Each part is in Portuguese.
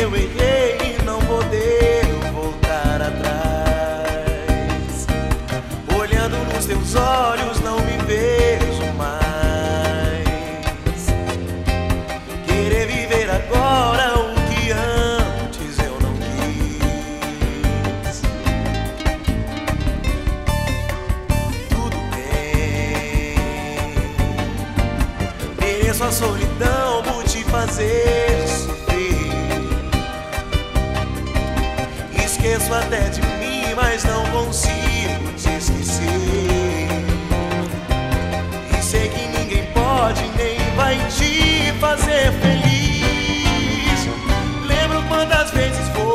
eu errei e não poder voltar atrás. Olhando nos teus olhos, não me vejo mais. Querer viver agora o que antes eu não quis. Tudo bem, mereço a solidão por te fazer. esqueço até de mim, mas não consigo te esquecer. E sei que ninguém pode nem vai te fazer feliz. Lembro quantas vezes foi.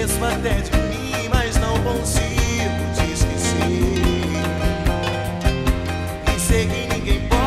Mesmo até de mim, mas não consigo te esquecer. E sei que ninguém pode.